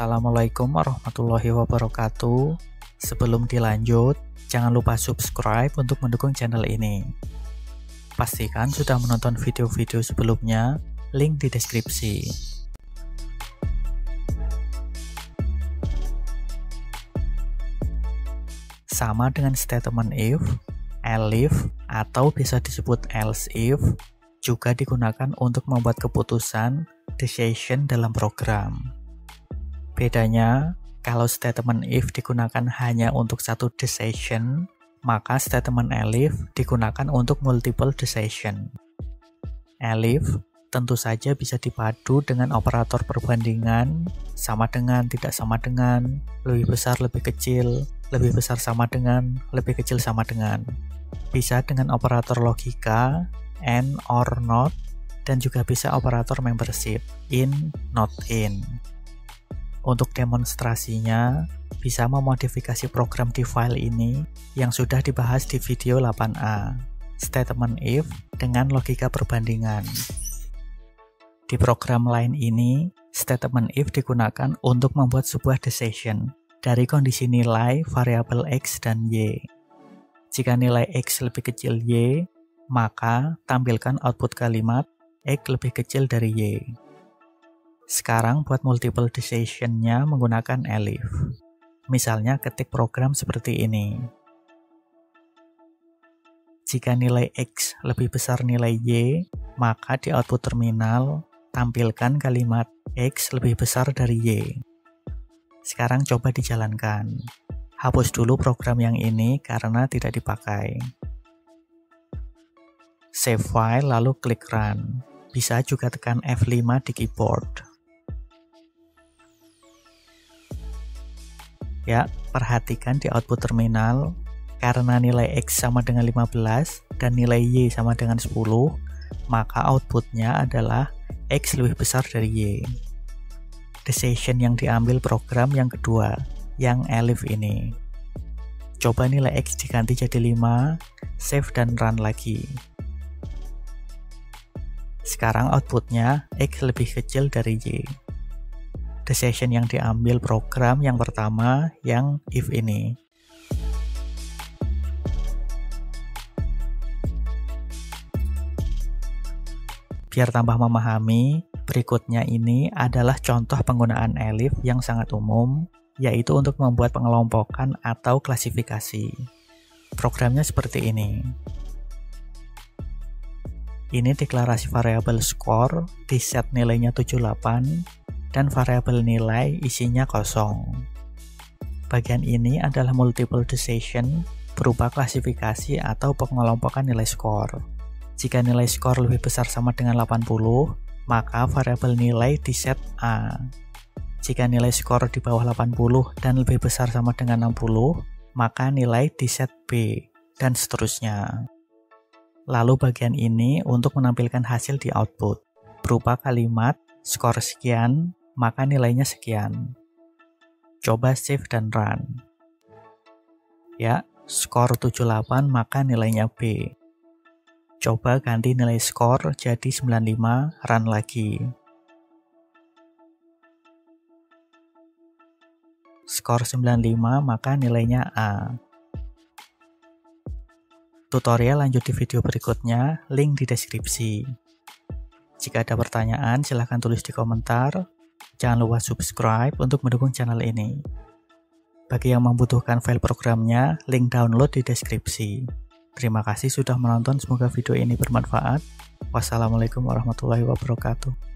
Assalamualaikum warahmatullahi wabarakatuh. Sebelum dilanjut, jangan lupa subscribe untuk mendukung channel ini. Pastikan sudah menonton video-video sebelumnya, link di deskripsi. Sama dengan statement if, elif, atau bisa disebut else if, juga digunakan untuk membuat keputusan decision dalam program. Bedanya, kalau statement if digunakan hanya untuk satu decision, maka statement elif digunakan untuk multiple decision. Elif tentu saja bisa dipadu dengan operator perbandingan, sama dengan, tidak sama dengan, lebih besar, lebih kecil, lebih besar sama dengan, lebih kecil sama dengan. Bisa dengan operator logika, and or not, dan juga bisa operator membership, in, not in. Untuk demonstrasinya, bisa memodifikasi program di file ini yang sudah dibahas di video 8a, statement if dengan logika perbandingan. Di program lain ini, statement if digunakan untuk membuat sebuah decision dari kondisi nilai variabel x dan y. Jika nilai x lebih kecil y, maka tampilkan output kalimat x lebih kecil dari y. Sekarang buat multiple decision-nya menggunakan elif. Misalnya ketik program seperti ini. Jika nilai X lebih besar nilai Y, maka di output terminal tampilkan kalimat X lebih besar dari Y. Sekarang coba dijalankan. Hapus dulu program yang ini karena tidak dipakai. Save file lalu klik run. Bisa juga tekan F5 di keyboard. Ya, perhatikan di output terminal, karena nilai X sama dengan 15 dan nilai Y sama dengan 10, maka outputnya adalah X lebih besar dari Y. Decision yang diambil program yang kedua, yang elif ini. Coba nilai X diganti jadi 5, save dan run lagi. Sekarang outputnya X lebih kecil dari Y decision yang diambil program yang pertama yang if ini. Biar tambah memahami, berikutnya ini adalah contoh penggunaan elif yang sangat umum, yaitu untuk membuat pengelompokan atau klasifikasi. Programnya seperti ini. Ini deklarasi variabel score, di set nilainya 78, dan variabel nilai isinya kosong. Bagian ini adalah multiple decision berupa klasifikasi atau pengelompokan nilai skor. Jika nilai skor lebih besar sama dengan 80, maka variabel nilai di set A. Jika nilai skor di bawah 80 dan lebih besar sama dengan 60, maka nilai di set B, dan seterusnya. Lalu bagian ini untuk menampilkan hasil di output, berupa kalimat skor sekian maka nilainya sekian. Coba save dan run. Ya, skor 78 maka nilainya B. Coba ganti nilai skor jadi 95, run lagi. Skor 95 maka nilainya A. Tutorial lanjut di video berikutnya, link di deskripsi. Jika ada pertanyaan, silahkan tulis di komentar. Jangan lupa subscribe untuk mendukung channel ini. Bagi yang membutuhkan file programnya, link download di deskripsi. Terima kasih sudah menonton, semoga video ini bermanfaat. Wassalamualaikum warahmatullahi wabarakatuh.